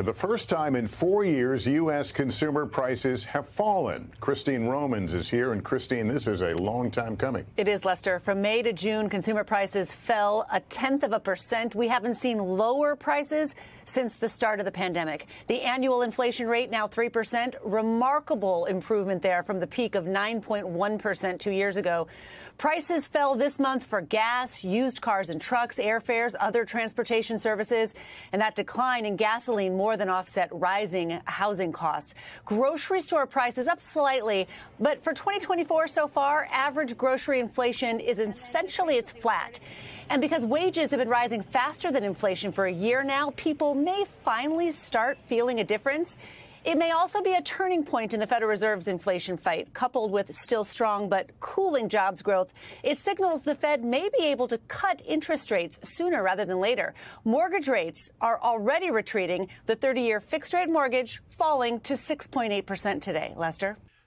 For the first time in four years, U.S. consumer prices have fallen. Christine Romans is here. And Christine, this is a long time coming. It is, Lester. From May to June, consumer prices fell a tenth of a percent. We haven't seen lower prices since the start of the pandemic. The annual inflation rate now 3%. Remarkable improvement there from the peak of 9.1% two years ago. Prices fell this month for gas, used cars and trucks, airfares, other transportation services, and that decline in gasoline more than offset rising housing costs. Grocery store prices up slightly, but for 2024 so far, average grocery inflation is essentially it's flat. And because wages have been rising faster than inflation for a year now, people may finally start feeling a difference. It may also be a turning point in the Federal Reserve's inflation fight, coupled with still strong but cooling jobs growth. It signals the Fed may be able to cut interest rates sooner rather than later. Mortgage rates are already retreating, the 30 year fixed rate mortgage falling to 6.8% today. Lester?